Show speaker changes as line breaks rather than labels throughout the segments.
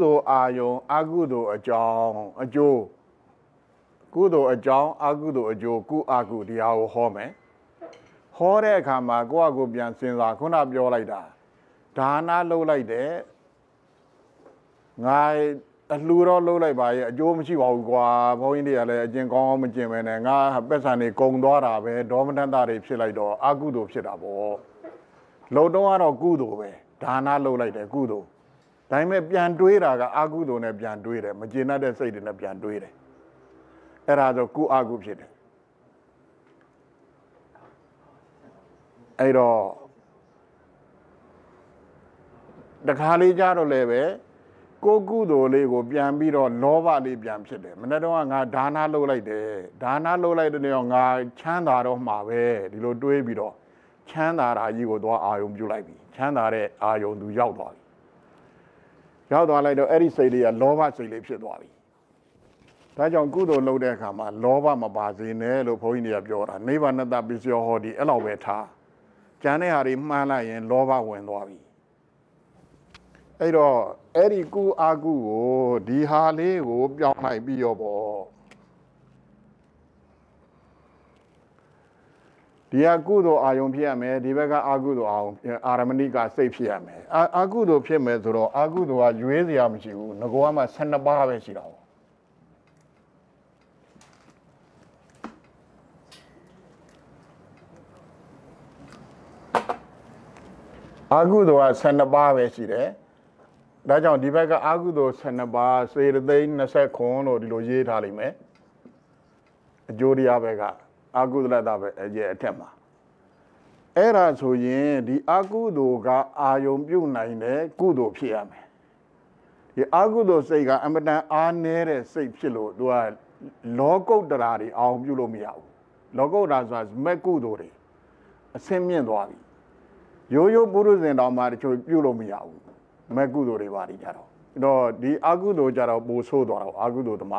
သိုလ်အာယုံအကုသိုလ်အကြောင်းအကျိုးကုသိုလ်အကြောင်းအကုသိုလ်အကျိုးကုအကုတရားကိုဟောမယ်ဟောတဲ့အခါမှာကိုယ့်အကိုပြန်စဉ်းစားခုနပြောလိုက်တာဒါနလုပ်လိုက်တဲ့ငါအလှူတော့လုပ်လိုက်ပါရဲ့အကျိုးမရှိပါဘူးကွာဘုန်းကြီးတွေကလည်းအကျင့်ကောင်းအောင်မကျင့်ပဲနဲ့ငါပက်ဆန်တွေကုံသွားတာပဲဒေါမနတတွေဖြစ်လိုက်တော့အကုသိုလ်ဖြစ်တာပေါ့လုံတော့ကတော့ကုသိုလ်ပဲဒါနလုပ်လိုက်တယ်ကုသိုလ် ဒါပေမဲ့ပြန်တွေးတာကအကုသိုလ်နဲ့ပြန်တွေးတယ်မကျေနပ်တဲ့စိတ်တွေနဲ့ပြန်တွေးတယ်အဲ့ဒါဆိုကုအကုဖြစ်တယ်အဲ့တော့တခါလေးကြတော့လည်းပဲကိုကုသိုလ်လေးကိုပြန်ပြီးတော့လောဘလေးပြန်ဖြစ်တယ်မနေ့တော့ငါဒါနလုပ်လိုက်တယ်ဒါနလုပ်လိုက်တဲ့နေရောငါချမ်းသာတော့မှာပဲဒီလိုတွေးပြီးတော့ချမ်းသာတာကြီးကိုသွားအာယုံပြုလိုက်ပြီချမ်းသာတဲ့အာယုံသူရောက်သွားပြီ ရောက်သွားလိုက်တော့အဲ့ဒီစိတ်လေးကလောဘစိတ်လေးဖြစ်သွားပြီဒါကြောင့်ကုသိုလ်လုပ်တဲ့အခါမှာလောဘမပါစေနဲ့လို့ဘုန်းကြီးတွေကပြောတာနိဗ္ဗာန်တပစ္စယောဟောဒီအဲ့လောက်ပဲထားကျန်တဲ့ဟာတွေမှန်းလိုက်ရင်လောဘဝင်သွားပြီအဲ့တော့အဲ့ဒီကုအာကုကိုဒီဟာလေးကို ပြောင်းလိုက်ပြီးရောပေါ့ ဒီဟာကုသိုလ်အာယုံဖြစ်ရမယ်ဒီဘက်ကအာကုသိုလ်အာယုံအာရမဏိကစိတ်ဖြစ်ရမယ်အာအာကုသိုလ်ဖြစ်မယ်ဆိုတော့အာကုသိုလ်ကရွေးစရာမရှိဘူးငကောကမှ12ပါးပဲရှိတာပေါ့အာကုသိုလ်က12ပါးပဲရှိတယ်ဒါကြောင့်ဒီဘက်ကအာကုသိုလ်12ပါးစေတသိန်း20ခွန်လို့ဒီလိုရေးထားလိမ့်မယ်အကျိုးတရားဘက်က အာကုသလတပဲအကျဲအထက်မှာအဲ့ဒါဆိုရင်ဒီအာကုသိုလ်ကအာယုံပြုတ်နိုင်တဲ့ကုသိုလ်ဖြစ်ရမယ်ဒီအာကုသိုလ်စိတ်ကအမတန်အားနည်းတဲ့စိတ်ဖြစ်လို့သူကလောကုတ္တရာတွေအောင်ပြုလို့မရဘူးလောကုတ္တရာဆိုတာမက်ကုသိုလ်တွေအစင်းမြင့်သွားပြီရိုးရိုးပုရုဇဉ်တော်မှာတချို့ပြုလို့မရဘူးမက်ကုသိုလ်တွေပါနေကြတော့အဲ့တော့ဒီအာကုသိုလ်ကြတော့ပိုဆိုးသွားတော့အာကုသိုလ်တမ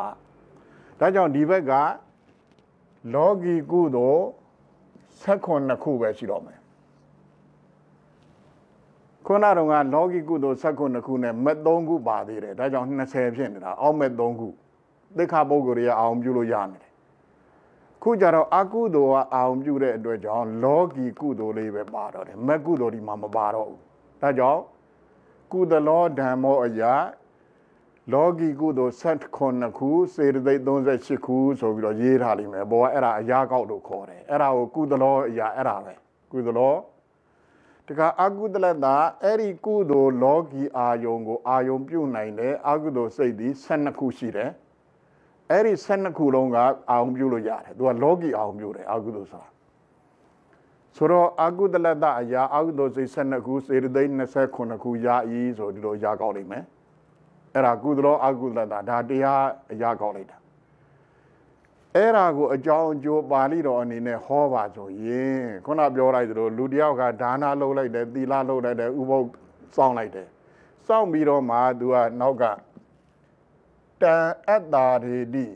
ဒါကြောင့်ဒီဘက်က လောကီကုသိုလ်16ခုပဲရှိတော့မယ်ခုနကတော့ကလောကီကုသိုလ်16ခုနဲ့မက်3ခုပါသေးတယ်ဒါကြောင့်20ဖြစ်နေတာအောက်မက်3ခုသိက္ခာပုဂ္ဂိုလ်တွေကအောင်ပြုလို့ရနေတယ်ခုကြတော့အကုသိုလ်ကအောင်ပြုတဲ့အတွက်ကြောင့်လောကီကုသိုလ်လေးပဲပါတော့တယ်မက်ကုသိုလ်ဒီမှာမပါတော့ဘူးဒါကြောင့်ကုသလောဓမ္မောအရာ လောကီကုသိုလ်79ခုစေတသိက်38ခုဆိုပြီးတော့ရေးထားလိမ့်မယ်ဘောကအဲ့ဒါအရာကောက်လို့ခေါ်တယ်အဲ့ဒါကိုကုသလောအရာအဲ့ဒါပဲကုသလောတခါအကုသလတာအဲ့ဒီကုသိုလ်လောကီအာယုံကိုအာယုံပြုတ်နိုင်တယ်အကုသိုလ်စိတ်ဒီ12ခုရှိတယ်အဲ့ဒီ12ခုလုံးကအာယုံပြုတ်လို့ရတယ်သူကလောကီအာယုံပြုတ်တယ်အကုသိုလ်ဆိုတာဆိုတော့အကုသလတအရာအကုသိုလ်စိတ်12ခုစေတသိက်29ခုရဤဆိုဒီလိုရကောက်လိမ့်မယ် အဲ့ဒါကုသလောအကုသလတဒါတရားအရာကောက်လိုက်တာအဲ့ဒါကိုအကြောင်းအကျိုးပါဠိတော်အနေနဲ့ဟောပါဆိုရင်ခုနပြောလိုက်သလိုလူတယောက်ကဒါနလုပ်လိုက်တယ်သီလလုပ်လိုက်တယ်ဥပုသ်စောင့်လိုက်တယ်စောင့်ပြီးတော့မှသူကနောက်ကတန်အတ္တာရေတိ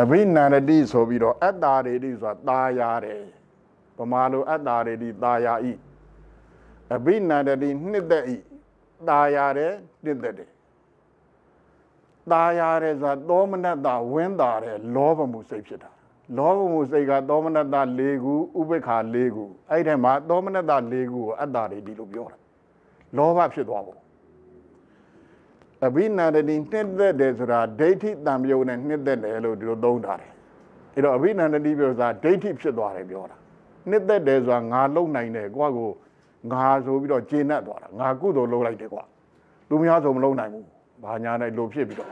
အဘိနန္ဒတိဆိုပြီးတော့အတ္တာရေတိဆိုတာตาရတယ် ဗမာလိုအတ္တာရေတိตาရဤအဘိနန္ဒတိနှစ်သက်ဤตาရတယ်နှစ်သက်တယ်ตาရတယ်ဆိုတာသောမနတ္တဝင်းတာတဲ့လောဘမှုစိတ်ဖြစ်တာလောဘမှုစိတ်ကသောမနတ္တ၄ခုဥပိ္ပခာ၄ခုအဲ့ဒီမှာသောမနတ္တ၄ခုကိုအတ္တရေတိလို့ပြောတာလောဘဖြစ်သွားပုံအဘိနာတတိနှစ်သက်တယ်ဆိုတာဒိဋ္ဌိတံပြုံနဲ့နှစ်သက်တယ်လို့ဒီလိုသုံးထားတယ်အဲ့တော့အဘိနာတတိပြောတာဒိဋ္ဌိဖြစ်သွားတယ်ပြောတာ နှစ်သက်တယ်ဆိုတာငါလုံနိုင်တယ်ကိုယ့်ကိုငါဆိုပြီးတော့ကျေနပ်သွားတာငါကုသိုလ်လုပ်လိုက်တယ်ကွာသူများဆိုမလုံနိုင်ဘူးဘာညာနဲ့လို့ဖြစ်ပြီးတော့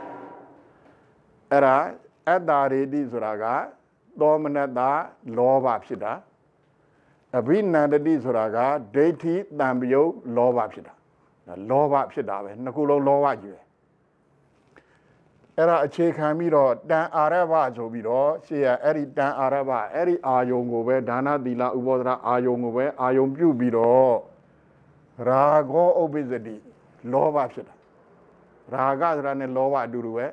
အဲ့ဒါအတ္တာရေတိဆိုတာကသောမနတလောဘဖြစ်တာအဘိနန္တတိဆိုတာကဒိဋ္ဌိတံပယုတ်လောဘဖြစ်တာလောဘဖြစ်တာပဲနှစ်ခုလုံးလောဘကြီးပဲ အဲ့ဒါအခြေခံပြီးတော့တန်အာရဘဆိုပြီးတော့ရှေ့ရအဲ့ဒီတန်အာရဘအဲ့ဒီအာယုံကိုပဲဒါနသီလဥပောဒရာအာယုံကိုပဲအာယုံပြုပြီးတော့ရာဂောဥပ္ပဇ္ဇတိလောဘဖြစ်တာရာဂဆိုတာနဲ့လောဘအတူတူပဲ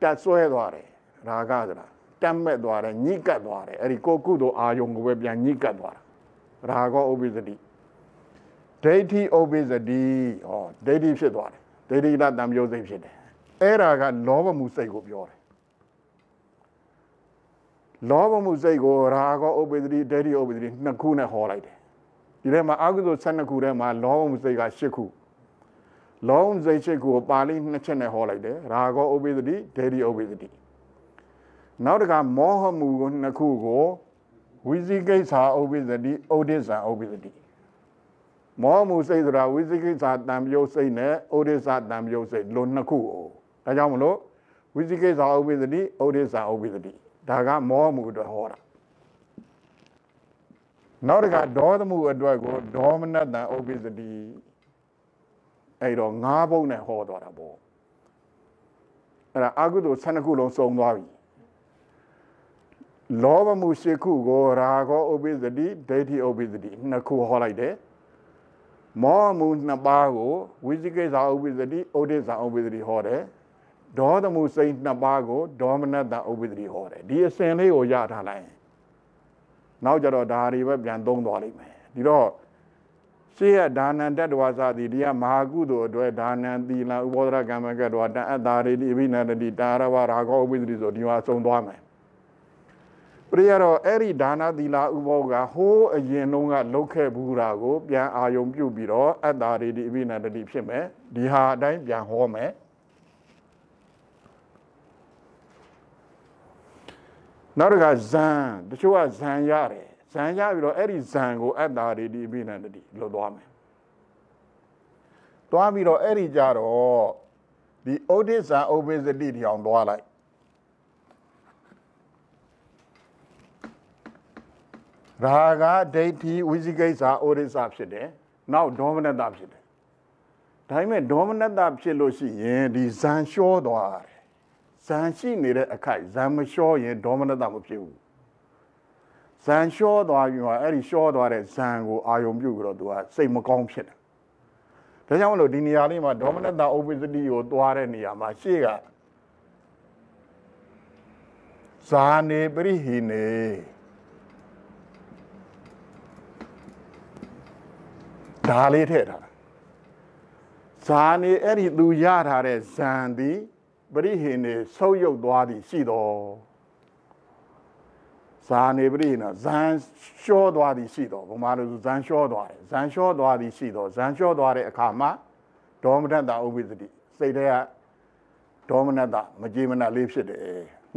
တက်ဆွဲသွားတယ်ရာဂဆိုတာတက်မဲ့သွားတယ်ညှိကပ်သွားတယ်အဲ့ဒီကိုကုသိုလ်အာယုံကိုပဲပြန်ညှိကပ်သွားတာရာဂော obesity ဒိဋ္ဌိ obesity ဟောဒိဋ္ဌိဖြစ်သွားတယ်ဒိဋ္ဌိလတံမျိုးစိတ်ဖြစ်တယ် အဲ့ဒါကလောဘမှုစိတ်ကိုပြောတယ်လောဘမှုစိတ်ကိုရာဂော obesity ဒိဋ္ဌိ obesity နှစ်ခုနဲ့ဟောလိုက်တယ်ဒီထဲမှာအကုသိုလ်12ခုထဲမှာလောဘမှုစိတ်က10ခုလောဘမှုစိတ်10ခုကိုပါဠိနှစ်ချက်နဲ့ဟောလိုက်တယ်ရာဂော obesity ဒိဋ္ဌိ obesity နောက်တကမောဟမှုကိုနှစ်ခုကိုဝိဇိကိစ္ဆာ obesity ဩဒိစ္ဆာ obesity မောဟမှုစိတ်ဆိုတာဝိဇိကိစ္ဆာတံပြုတ်စိတ်နဲ့ဩဒိစ္ဆာတံပြုတ်စိတ်လို့နှစ်ခုကို ဒါကြောင့်မလို့ဝိဇိကိစ္ဆာ obesity ဩဒိစ္ဆာ obesity ဒါကမောဟမှုအတွက်ဟောတာနောက်တကဒေါသမှုအတွက်ကိုဒေါမနတံ obesity အဲ့တော့ငါးဘုံနဲ့ဟောသွားတာပေါ့အဲ့ဒါအကုသိုလ်12ခုလုံးစုံသွားပြီလောဘမှုရှိခုကိုရာဂော obesity ဒိဋ္ဌိ obesity နှစ်ခုဟောလိုက်တယ်မောမှုနှစ်ပါးကိုဝိသိကိစ္စ obesity ဩဒိစ္စ obesity ဟောတယ် ဒေါသမှုစိတ်နှစ်ပါးကိုဒေါမနတ obesity ဟောတယ်ဒီအစဉ်လေးကိုရထားလိုက်နောက်ကြတော့ဒါတွေပဲပြန်သုံးသွားလိမ့်မယ်ဒီတော့ရှေးရဒါနံတတဝါစသည်ဒီကမဟာကုသိုလ်အတွက်ဒါနံသီလဥပောဒရကမ္မကတောတန်အတ္တာရိတိအဘိနန္တိတာရဝရာဂော obesity ဆိုဒီမှာစုံသွားမယ်ပရိယတော့အဲ့ဒီဒါနသီလဥဘောကဟိုးအရင်တုန်းကလုတ်ခဲ့ဘူးတာကို ပြန်အာယုံပြုတ်ပြီးတော့အတ္တာရိတိအဘိနန္တိဖြစ်မယ်ဒီဟာအတိုင်းပြန်ဟောမယ် နောက်တစ်ခါဇံတချို့ကဇံရတယ်ဇံရပြီးတော့အဲ့ဒီဇံကိုအတ္တာရိတိအဘိနန္တိလို့သွားမယ်သွားပြီးတော့အဲ့ဒီကြတော့ဒီဩဒိဇံ obesity တောင်သွားလိုက်ရာဂဒိဋ္ဌိဝိဇိကိစ္စဩရိစဖြစ်တယ်နောက်ဒေါမနတဖြစ်တယ်ဒါပေမဲ့ဒေါမနတဖြစ်လို့ရှိရင်ဒီဇန်လျှောသွားတယ် ဇန်ရှိနေတဲ့အခိုက်ဇန်မလျှောရင်ဒေါမနတမဖြစ်ဘူးဇန်လျှောသွားပြီးတော့အဲ့ဒီလျှောသွားတဲ့ဇန်ကိုအာယုံပြုပြီးတော့သူကစိတ်မကောင်းဖြစ်တယ်ဒါကြောင့်မလို့ဒီနေရာလေးမှာဒေါမနတ obesity ကိုသွားတဲ့နေရာမှာရှေ့ကဇာနေပရိဟိနေဒါလေးထည့်ထားတာဇာနေအဲ့ဒီသူရထားတဲ့ဇန်သည် ပရိဟိနေဆုပ်ယုပ်သွားသည်ရှိတော်ဇာနေပရိဟိနဇန်လျှောသွားသည်ရှိတော်ဘုမာလို့ဇန်လျှောသွားတယ်ဇန်လျှောသွားသည်ရှိတော်ဇန်လျှောသွားတဲ့အခါမှာဒေါမနတဥပိသတိစိတ်ထဲကဒေါမနတမကြေမနလေးဖြစ်တယ်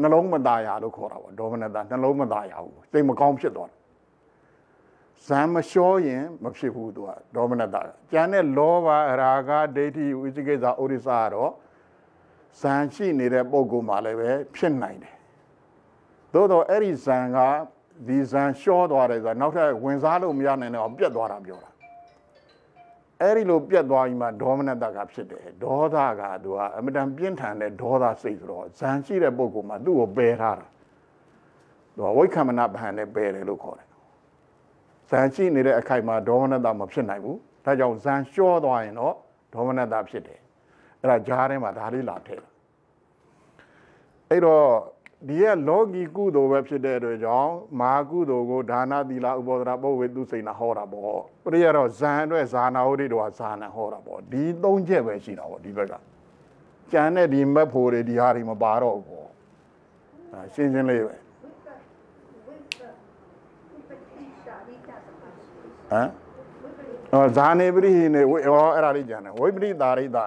နှလုံးမသားရလို့ခေါ်တာပေါ့ဒေါမနတနှလုံးမသားရဘူးစိတ်မကောင်းဖြစ်သွားတယ်ဇံမလျှောရင်မဖြစ်ဘူးသူကဒေါမနတကျန်တဲ့လောဘရာဂဒိဋ္ဌိဝိသိကိစ္စဩရိစကတော့ ဇံရှိနေတဲ့ပုံကူမှလည်းပဲဖြစ်နိုင်တယ်သို့တော့အဲ့ဒီဇံကဒီဇံလျှောသွားတယ်ဆိုတာနောက်ထပ်ဝင်စားလို့မရနိုင်တော့ပြတ်သွားတာပြောတာအဲ့ဒီလိုပြတ်သွားပြီးမှဒေါမနတကဖြစ်တယ်ဒေါသကသူကအမတန်ပြင်းထန်တဲ့ဒေါသစိတ်ဆိုတော့ဇံရှိတဲ့ပုံကူမှသူ့ကိုပယ်ထားတာသူကဝိက္ခမနဗဟန်နဲ့ပယ်တယ်လို့ခေါ်တယ်ဇန်ရှိနေတဲ့အခိုက်မှာဒေါမနတမဖြစ်နိုင်ဘူးဒါကြောင့်ဇန်လျှောသွားရင်တော့ဒေါမနတဖြစ်တယ် အဲ့ဒါကြားထဲမှာဒါလေးလာထည့်အဲ့တော့ဒီကလောကီကုသိုလ်ပဲဖြစ်တဲ့အတွက်ကြောင့်မာကုသိုလ်ကိုဒါနသီလဥပောဒရာပုဝေသူစိန်နာဟောတာပေါ့ပရိယတော့ဇန်အတွက်ဇာနာဟုတ်တွေတော့ဇာနာဟောတာပေါ့ဒီသုံးချက်ပဲရှိတာပေါ့ဒီဘက်ကကျန်တဲ့ဒီမက်ဖို့တွေဒီဟာတွေမပါတော့ဘူးပေါ့ရှင်းရှင်းလေးပဲဟမ်ဟောဇာနေပရိဟိနေဝေဟောအဲ့ဒါလေးကြံတယ်ဝိပရိတာရိတာ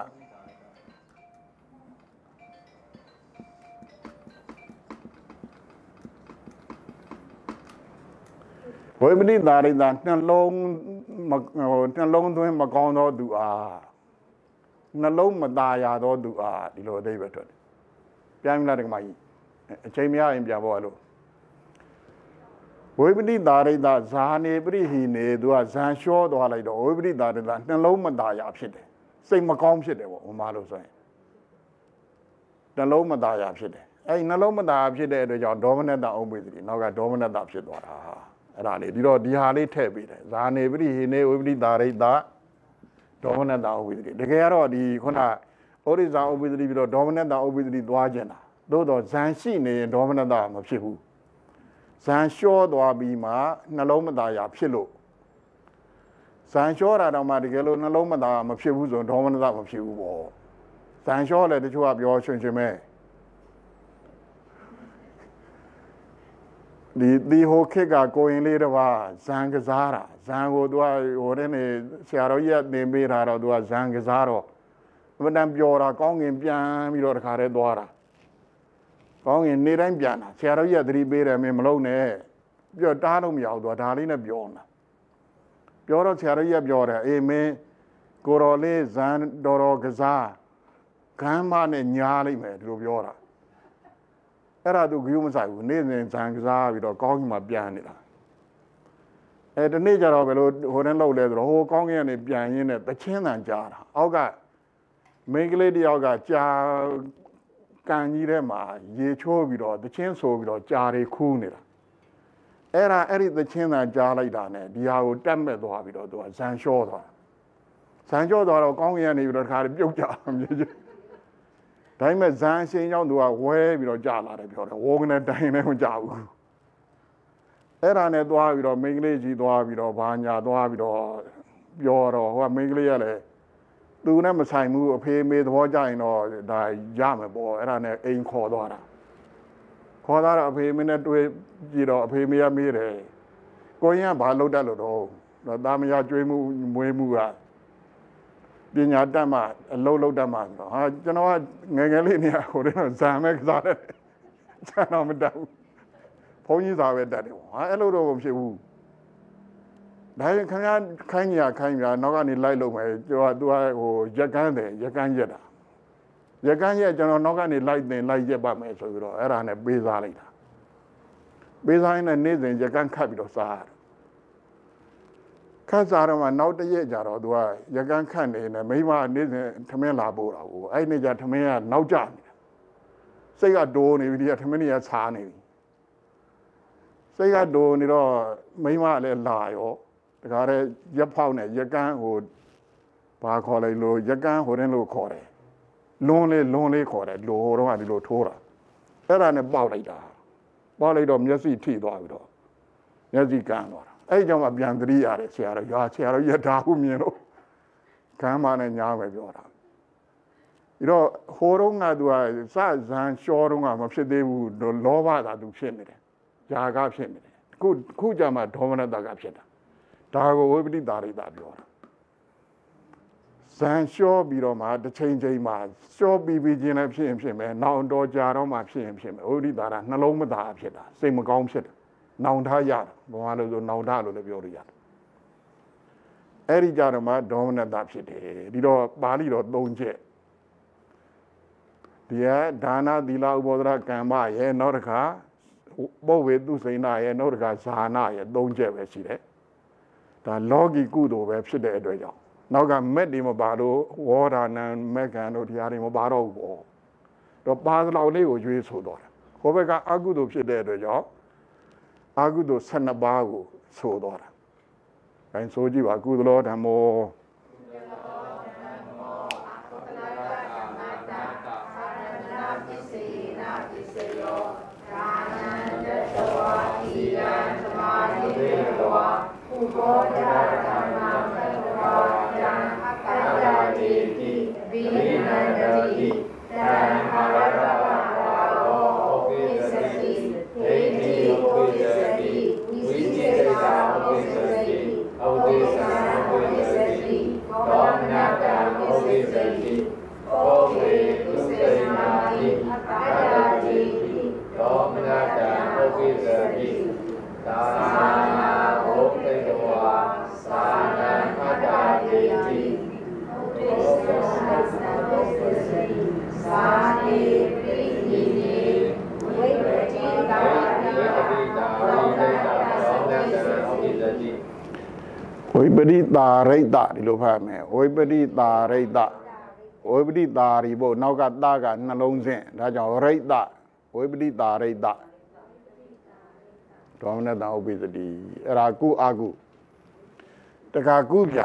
ဝိပရိတာရိတာနှလုံးဟိုနှလုံးသွင်းမကောင်းသောသူအားနှလုံးမตาရသောသူအားဒီလိုအဓိပ္ပာယ်ထွက်တယ်ပြန်လာတယ်ကမကြီးအချိန်မရရင်ပြန်ပေါ်လို့ဝိပရိတာရိတာဇာနေပရိဟိနေသူကဇန်လျှောသွားလိုက်တော့ဝိပရိတာရိတာနှလုံးမသားရဖြစ်တယ်စိတ်မကောင်းဖြစ်တယ်ပေါ့ဟိုမှာလို့ဆိုရင်နှလုံးမသားရဖြစ်တယ်အဲ့ဒီနှလုံးမသားဖြစ်တဲ့အတွက်ကြောင့်ဒေါမနတအုံးပိသတိနောက်ကဒေါမနတဖြစ်သွားတာ အဲ့ဒါလေးဒီတော့ဒီဟာလေးထည့်ပေးတယ်ဇာနေပရိဟိနေဝိပရိတာရိတာဒေါမနတအုံးပိသတိတကယ်ကတော့ဒီခုနဩရိဇာဥပ္ပဒတိပြီးတော့ဒေါမနတဥပ္ပဒတိသွားကျင်တာသို့တော့ဇန်ရှိနေရင်ဒေါမနတမဖြစ်ဘူးဇန်လျှောသွားပြီးမှနှလုံးမသားရဖြစ်လို့ဇန်လျှောတာတော့မှတကယ်လို့နှလုံးမသားမဖြစ်ဘူးဆိုရင်ဒေါမနတမဖြစ်ဘူးပေါ့ဇန်လျှောလည်းတချို့ကပြောရှင်ရှင်ပဲ ဒီဒီဟိုခက်ကကိုရင်လေးတော့ဇန်ကစားတာဇန်ကိုသူကဟိုတဲ့နေဆရာတော်ကြီးကနေပေးတာတော့သူကဇန်ကစားတော့အမှန်တန်ပျော်တာကောင်းငင်ပြန်ပြီးတော့တခါတည်းသွားတာကောင်းငင်နေတိုင်းပြန်တာဆရာတော်ကြီးကသတိပေးတယ်မင်းမလုံးနဲ့ပြောတားလို့မရဘူးသူကဒါလေးနဲ့ပြောနေတာပြောတော့ဆရာတော်ကြီးကပြောတယ်အေးမင်းကိုတော်လေးဇန်တော်တော်ကစားကမ်းမနဲ့ညားလိုက်မယ်ဒီလိုပြောတာ အဲ့ဒါသူဂရုမစိုက်ဘူးနေ့စဉ်ဇန်ကစားပြီးတော့ကောင်းကြီးမှပြန်နေတာအဲတနေ့ကျတော့ဘယ်လိုဟိုတန်းလောက်လဲဆိုတော့ဟိုကောင်းကင်ကနေပြန်ရင်းနဲ့တချင်းတန်ကြားတာအောက်ကမိန်းကလေးတယောက်ကကြာကန်ကြီးထဲမှာရေချိုးပြီးတော့တချင်းဆိုပြီးတော့ကြာတွေခူးနေတာအဲ့ဒါအဲ့ဒီတချင်းတန်ကြားလိုက်တာနဲ့ဒီဟာကိုတက်မဲ့သွားပြီးတော့သူကဇန်လျှောသွားဇန်လျှောသွားတော့ကောင်းကင်ကနေပြီးတော့တခါပြုတ်ကြမြေကြီး ဒါပေမဲ့ဇန်ရှင်ကြောင့်သူကဝဲပြီးတော့ကြာလာတယ်ပြောတယ်ဝေါကနေတိုင်လည်းမကြဘူးအဲ့ဒါနဲ့သွားပြီးတော့မိန်းကလေးကြီးသွားပြီးတော့ဘာညာသွားပြီးတော့ပြောတော့ဟိုကမိန်းကလေးကလည်းသူနဲ့မဆိုင်ဘူးအဖေမေသဘောကျရင်တော့ဒါရမယ်ပေါ့အဲ့ဒါနဲ့အိမ်ခေါ်သွားတာခေါ်သွားတော့အဖေမင်းနဲ့တွေ့ကြည့်တော့အဖေမေကမေးတယ်ကိုရင်ကဘာလုပ်တတ်လို့တော့တော့တာမယာကျွေးမှုမွေးမှုက ပညာတတ်မှအလုံးလုံးတတ်မှဆိုတော့ဟာကျွန်တော်ကငယ်ငယ်လေးနေရဟိုတည်းဇာမဲကစားတယ်ဇာတော့မတတ်ဘူးဘုန်းကြီးစာပဲတတ်တယ်ပေါ့ဟာအဲ့လိုတော့မဖြစ်ဘူးဒါရင်ခင်ဗျားခိုင်းညာခိုင်းညာနောက်ကနေလိုက်လို့မယ်ကျွန်တော်ကသူကဟိုရက်ကန်းတယ်ရက်ကန်းရက်တာရက်ကန်းရက်ကျွန်တော်နောက်ကနေလိုက်တင်လိုက်ရက်ပါမယ်ဆိုပြီးတော့အဲ့ဒါနဲ့ပေးစားလိုက်တာပေးစားရင်လည်းနေ့စဉ်ရက်ကန်းခတ်ပြီးတော့စားရတယ် ခတ်စားတော့မှနောက်တရက်ကြတော့သူကရက်ကန်းခတ်နေနေမိမနေ့စဉ်ထမင်းလာပို့တာကိုအဲ့နေ့ကျထမင်းကနောက်ကျနေတယ်စိတ်ကဒိုးနေပြီဒီကထမင်းကြီးကစားနေပြီစိတ်ကဒိုးနေတော့မိမလည်းလာရောတခါတည်းရက်ဖောက်နဲ့ရက်ကန်းဟိုဘာခေါ်လိုက်လို့ရက်ကန်းဟိုတင်းလို့ခေါ်တယ်လွန်လေးလွန်လေးခေါ်တယ်လိုဟိုတော့ကဒီလိုထိုးတာအဲ့ဒါနဲ့ပေါက်လိုက်တာပေါက်လိုက်တော့မျက်စိထိသွားပြီးတော့မျက်စိကန်းသွားတာ အဲ့ကြောင့်မှပြန်သတိရတယ်ဆရာတော်ရွာဆရာတော်ရတာဟုမြင်လို့ကမ်းမနဲ့ညားပဲပြောတာဒီတော့ဟိုတော့ငါသူကစဇန်လျှောတော့ငါမဖြစ်သေးဘူးလောဘသာသူဖြစ်နေတယ်ຢာကဖြစ်နေတယ်ခုခုကြမှာဒေါမနတကဖြစ်တာဒါကိုဝိပရိတာရိတာပြောတာဇန်လျှောပြီးတော့မှတစ်ချိန်ချိန်မှာလျှောပြီးပြီးချင်းလည်းဖြစ်ရင်ဖြစ်မယ်နောင်တော်ကြာတော့မှဖြစ်ရင်ဖြစ်မယ်ဝိပရိတာရနှလုံးမသားဖြစ်တာစိတ်မကောင်းဖြစ်တာ နောင်ထားရတယ်ဘဝလို့ဆိုနောင်ထားလို့လည်းပြောလို့ရတယ်အဲ့ဒီကြတော့မှဒေါမနတဖြစ်တယ်ဒီတော့ပါဠိတော်၃ချက်ဒီကဒါနသီလဥပောဒရကမ္မရဲ့နောက်တစ်ခါပုဝေသူစိန်နာရဲ့နောက်တစ်ခါဇာနာရဲ့၃ချက်ပဲရှိတယ်ဒါလောကီကုသိုလ်ပဲဖြစ်တဲ့အတွက်ကြောင့်နောက်ကမက်တွေမပါတော့ဝေါဒါနံမက်ကန်တို့တရားတွေမပါတော့ဘူးပေါ့တော့ပါသလောက်လေးကိုရွေးဆိုတော့တယ်ဟိုဘက်ကအကုသိုလ်ဖြစ်တဲ့အတွက်ကြောင့် အကုသိုလ်12ပါးကိုဆိုတော့တာအဲဆိုကြည့်ပါကုသလောဓမ္မောဘောဓာဓမ္မသတ္တဝါယံအတ္တတိတိဝိနန္တတိတံဟာရတဝါရောပိစတိဒိဋ္ဌိပိစတိဝိသေသာပိစတိဩဒေသံပိစတိသောမနတံပိစတိဩဝေတုစေနာတိအတ္တတိသောမနတံပိစတိသာနာဘုတေတဝါသာနံအတ္တတိတိသောသစ္စသသောသစ္စသာနိပိနိနိဝိပတိတာဝိပတိတာဝိပတိတာသောနံတံဩပိသတိဝိပတိတာရိတဒီ လိုဖတ်မယ်ဝိပတိတာရိတဝိပတိတာရီဖို့နောက်ကတာကနှလုံးစင်းဒါကြောင့်ရိတဝိပတိတာရိတဒေါမနတဥပိသတိအဲ့ဒါကုအာကုတခါကုပြ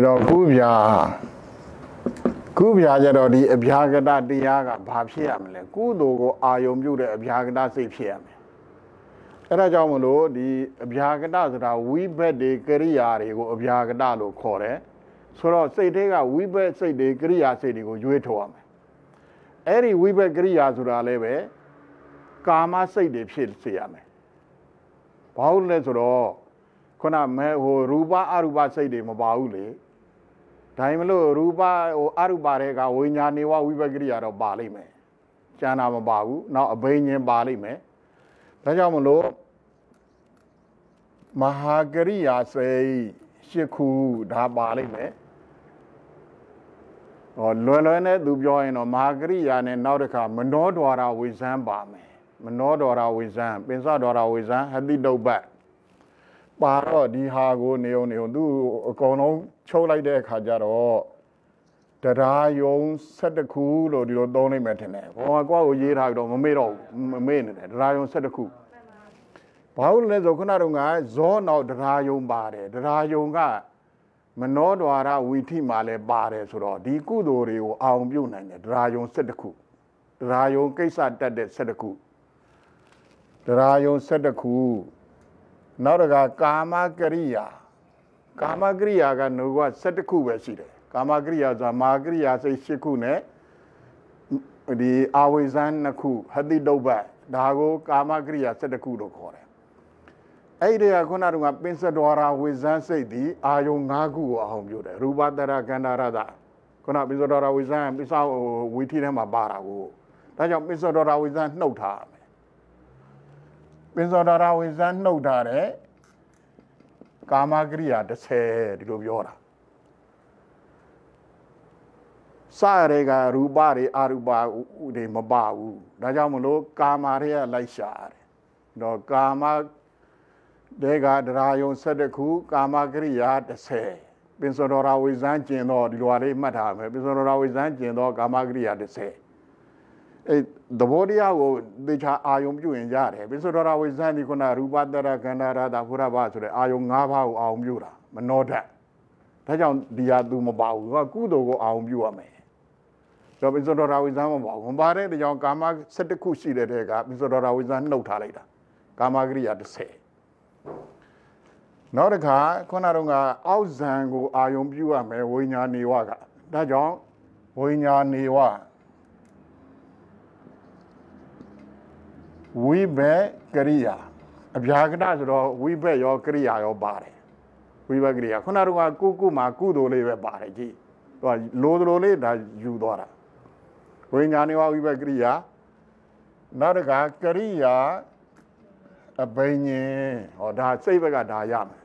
ဒီတော့ကုဗျာကုဗျာကြတော့ဒီအဗျာကတတရားကဘာဖြစ်ရမလဲကုသိုလ်ကိုအာယုံပြုတဲ့အဗျာကတစိတ်ဖြစ်ရမယ်အဲ့ဒါကြောင့်မလို့ဒီအဗျာကတဆိုတာဝိဘက်တွေကရိယာတွေကိုအဗျာကတလို့ခေါ်တယ်ဆိုတော့စိတ်တွေကဝိဘက်စိတ်တွေကရိယာစိတ်တွေကိုရွေးထုတ်ရမယ်အဲ့ဒီဝိဘက်ကရိယာဆိုတာလည်းပဲကာမစိတ်တွေဖြစ်စေရမယ်ဘာလို့လဲဆိုတော့ခုနမဲဟိုရူပအရူပစိတ်တွေမပါဘူးလေ ဒါမှမလို့ရူပဟိုအရူပတွေကဝိညာဉ်နေဝဝိဘက်ကရိယာတော့ပါလိမ့်မယ်ကျန်တာမပါဘူးနောက်အဘိညာဉ်ပါလိမ့်မယ်ဒါကြောင့်မလို့မဟာကရိယာစိတ်ရှစ်ခုဒါပါလိမ့်မယ်ဟောလွယ်လွယ်နဲ့သူပြောရင်တော့မဟာကရိယာနဲ့နောက်တစ်ခါမနောဒွါရဝိဇံပါမယ်မနောဒွါရဝိဇံပင်စဒွါရဝိဇံဟတိတုတ်ပတ်ပါတော့ဒီဟာကိုနေုံနေုံသူအကုန်လုံး ချုပ်လိုက်တဲ့အခါကျတော့တရားယုံ7ခုလို့ဒီလိုသုံးလိုက်မယ်ထင်တယ်။ဘောကကိုယ့်ကိုရေးထားပြီးတော့မမေ့တော့မမေ့နေတယ်တရားယုံ7ခုဘာလို့လဲဆိုခုနကတော့ငါဇောနောက်တရားယုံပါတယ်တရားယုံကမနောဒွါရဝီထိမှာလည်းပါတယ်ဆိုတော့ဒီကုသိုလ်တွေကိုအောင်ပြုတ်နိုင်တယ်တရားယုံ7ခုတရားယုံကိစ္စတက်တဲ့7ခုတရားယုံ7ခုနောက်တကကာမကရိယာ ကာမကရိယာကနှုတ်က7ခုပဲရှိတယ်ကာမကရိယာဆိုတာမာကရိယာစိတ်8ခုနဲ့ဒီအာဝိဇန်2ခုဟတိတုပ္ပတ်ဒါကိုကာမကရိယာ7ခုလို့ခေါ်တယ်အဲ့ဒီကခုနကပင်စတော်ရာဝိဇန်စိတ်ဒီအာယုံ5ခုကိုအောင်ပြုတယ်ရူပတရကန္တာရတခုနပင်စတော်ရာဝိဇန်ပစ္စဝီထီထဲမှာပါတာကိုဒါကြောင့်ပင်စတော်ရာဝိဇန်နှုတ်ထားမယ်ပင်စတော်ရာဝိဇန်နှုတ်ထားတယ် ကာမကရိယာ30ဒီလိုပြောတာစရဲကရူပတွေအရူပတွေမပါဘူးဒါကြောင့်မလို့ကာမတွေကလိုက်ရှာတယ်တော့ကာမဒေကဒရာယုံ7ခုကာမကရိယာ30ပင်စောတော်ရာဝိဇန်းကျင်တော့ဒီလိုအရေးမှတ်ထားမယ်ပင်စောတော်ရာဝိဇန်းကျင်တော့ကာမကရိယာ30 အဲသဘောတရားကိုသေချာအာယုံပြုရင်ရတယ်ပင်စောတော်ရာဝိဇန်းဒီခုနရူပတရခန္ဓာရတာဖုရဘဆိုတဲ့အာယုံ၅ပါးကိုအာယုံပြုတာမနှောတတ်ဒါကြောင့်ဒီဟာ तू မပါဘူးကကုသိုလ်ကိုအာယုံပြုရမယ်တော့ပင်စောတော်ရာဝိဇန်းမပါဘူးမပါတဲ့ကြောင့်ကာမ7ခုရှိတဲ့တဲ့ကပင်စောတော်ရာဝိဇန်းနှုတ်ထားလိုက်တာကာမကရိယာ30နောက်တစ်ခါခုနကတော့ကအောက်ဇံကိုအာယုံပြုရမယ်ဝိညာဉ်နေဝကဒါကြောင့်ဝိညာဉ်နေဝ ဝိဘက်ကရိယာအဗျာကတဆိုတော့ဝိဘက်ရောကရိယာရောပါတယ်ဝိဘက်ကရိယာခုနကတော့ကုကုမှာကုသိုလ်လေးပဲပါတယ်ကြည့်သူကလိုလိုလေးဒါယူသွားတာဝိညာဉ်နေဝဝိဘက်ကရိယာနောက်တစ်ခါကရိယာအဘိညာဉ်ဟောဒါစိတ်ဘက်ကဒါရမယ်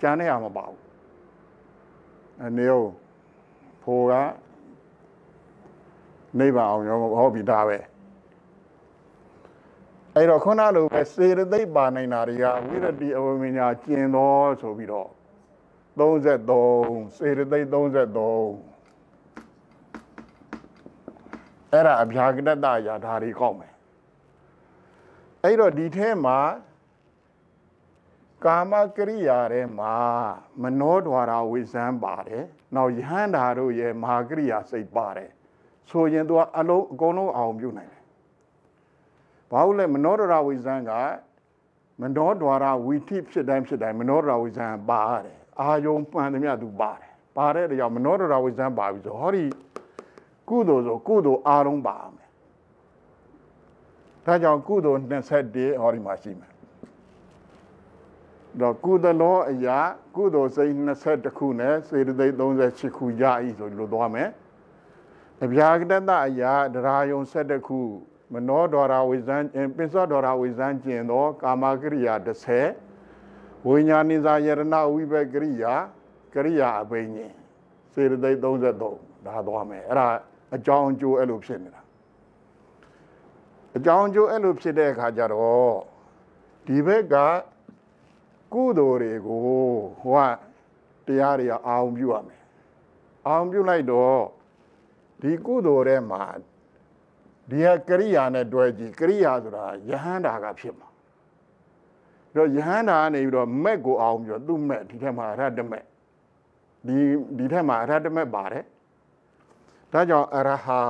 ကြမ်းနေရမပါဘူးအနေဟုတ်ဖိုးကနေပါအောင်ရောဟောပြီးဒါပဲ အဲ့တော့ခုနလိုပဲစေရသိပ်ပါနိုင်တာတွေကဝိရတိအဝိညာကျင်တော်ဆိုပြီးတော့33စေရသိပ်33အဲ့ဒါအဗျာကတတရာဓာရီကောက်မယ်အဲ့တော့ဒီထဲမှာကာမကရိယာထဲမှာမနောဒွါရဝိဇံပါတယ်။နောက်ယဟန္တာတို့ရဲ့မဟာကရိယာစိတ်ပါတယ်။ဆိုရင်သူကအလုံးအကုန်လုံးအောင်ပြုနိုင်တယ်။ ဘာလို့လဲမနောဒွါရဝိဇံကမနောဒွါရဝီထိဖြစ်တိုင်းဖြစ်တိုင်းမနောဒွါရဝိဇံပါတယ်။အာယုံပန်သမျှသူပါတယ်။ပါတဲ့တရားမနောဒွါရဝိဇံပါပြီဆိုဟောဒီကုသိုလ်ဆိုကုသိုလ်အားလုံးပါမယ်။ဒါကြောင့်ကုသိုလ်21ဟောဒီမှာရှိမယ်တော့ကုသလောအရာကုသိုလ်စိတ်22ခုနဲ့စေတသိက်38ခုရဤဆိုလို့သွားမယ်အဗျာကတတအရာဒရာယုံ7ခု မနောဒရဝိဇံပစ္စောဒရဝိဇံကျင်သောကာမကရိယာ30ဝိညာဏိဇာယရဏဝိဘကရိယာကရိယာအဘိညာဉ်စေတသိက်33ဒါသွားမယ်အဲ့ဒါအကြောင်းအကျိုးအဲ့လိုဖြစ်နေတာအကြောင်းအကျိုးအဲ့လိုဖြစ်တဲ့အခါကျတော့ဒီဘက်ကကုသိုလ်တွေကိုဟိုကတရားတွေကအာရုံပြုရမယ်အာရုံပြုလိုက်တော့ဒီကုသိုလ်ထဲမှာ ဒီဟာကရိယာနဲ့တွဲကြည့်ကရိယာဆိုတာယဟန္တာကဖြစ်မှာအဲ့တော့ယဟန္တာကနေပြီးတော့မက်ကိုအောင်ပြီးတော့သူ့မက်ဒီထဲမှာရတ္တမက်ဒီဒီထက်မှာအရဟတမက်ပါတယ်ဒါကြောင့်အရဟာ